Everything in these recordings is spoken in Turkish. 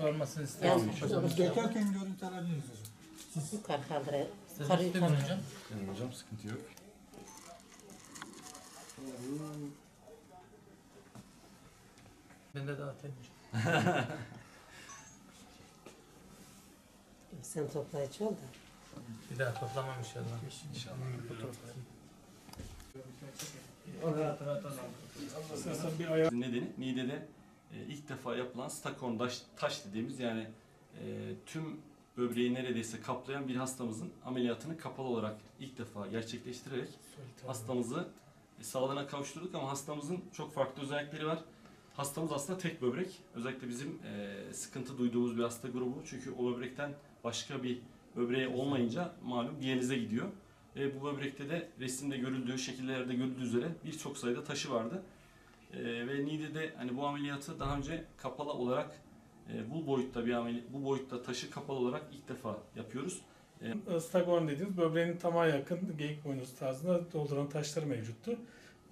Olmasını Yaz, isterim. hocam. Dökerken görüntü alabiliriz hocam. yukarı kaldır. Siz Yukarı istedim hocam. Yani hocam sıkıntı yok. Ben de dağıtayım hocam. Sen toplayıcı ol da. Bir daha toplamam inşallah. İnşallah. nedeni Niğde'de e, ilk defa yapılan stakon taş, taş dediğimiz yani e, tüm böbreği neredeyse kaplayan bir hastamızın ameliyatını kapalı olarak ilk defa gerçekleştirerek hastamızı e, sağlığına kavuşturduk ama hastamızın çok farklı özellikleri var. Hastamız aslında tek böbrek. Özellikle bizim e, sıkıntı duyduğumuz bir hasta grubu. Çünkü o böbrekten başka bir böbreği olmayınca malum diyalize gidiyor. E, bu böbrekte de resimde görüldüğü, şekillerde görüldüğü üzere birçok sayıda taşı vardı. E, ve Niğde'de hani bu ameliyatı daha önce kapalı olarak e, bu boyutta bir ameli bu boyutta taşı kapalı olarak ilk defa yapıyoruz. Stagon dediğimiz böbreğin tamamen yakın geyik boynuzu tarzında dolduran taşları mevcuttu.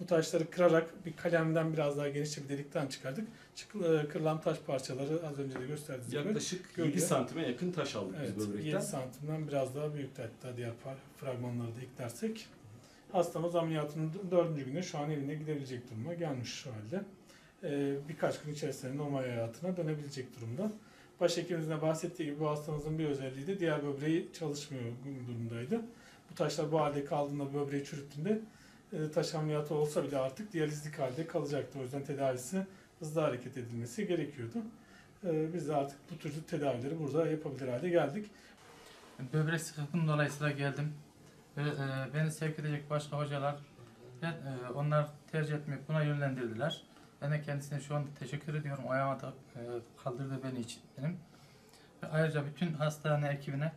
Bu taşları kırarak bir kalemden biraz daha genişçe bir delikten çıkardık. Çık, e, kırılan taş parçaları az önce de gösterdiğiniz gibi. Yaklaşık gölge. 7 santime yakın taş aldık Evet, biz 7 böbrekten. santimden biraz daha büyüktü hatta diğer fragmanları da eklersek. Hastamız ameliyatının dördüncü günü şu an evine gidebilecek duruma gelmiş şu halde. Ee, birkaç gün içerisinde normal hayatına dönebilecek durumda. Başhekimimizin de bahsettiği gibi bu hastamızın bir özelliği de diğer böbreği çalışmıyor durumdaydı. Bu taşlar bu halde kaldığında böbreği çürüttüğünde e, taş ameliyatı olsa bile artık diyalizlik halde kalacaktı. O yüzden tedavisi hızlı hareket edilmesi gerekiyordu. Ee, Biz de artık bu tür tedavileri burada yapabilir hale geldik. Böbrek sıkıntım dolayısıyla geldim. Ve, e, beni sevk edecek başka hocalar ve e, onlar tercih etmek buna yönlendirdiler. Ben de kendisine şu anda teşekkür ediyorum. Ayağıma da e, kaldırdı beni için benim. Ve ayrıca bütün hastane ekibine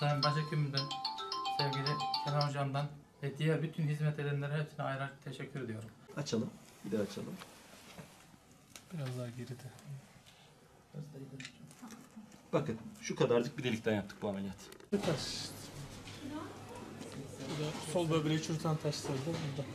Sayın Başhekimimden, sevgili Kenan Hocam'dan ve diğer bütün hizmet edenlere hepsine ayrı ayrı teşekkür ediyorum. Açalım. Bir de açalım. Biraz daha geride. Bakın şu kadarcık bir delikten yaptık bu ameliyat. Bir taş. Sol böbreği çürüten taşları da burada.